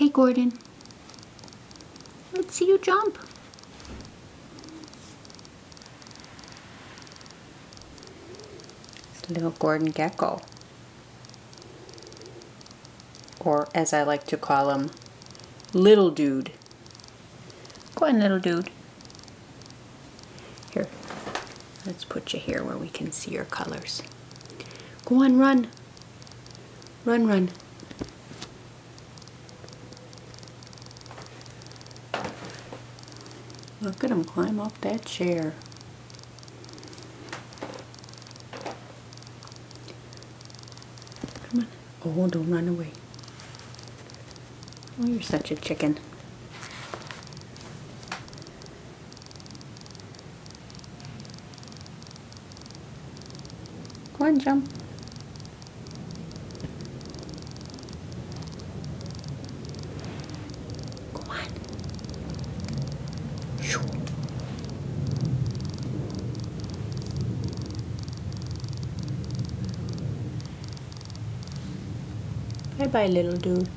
Hey, Gordon. Let's see you jump. Little Gordon Gecko. Or as I like to call him, Little Dude. Go on, little dude. Here, let's put you here where we can see your colors. Go on, run. Run, run. Look at him climb up that chair. Come on. Oh, don't run away. Oh, you're such a chicken. Go on, jump. Go on. Bye bye, little dude.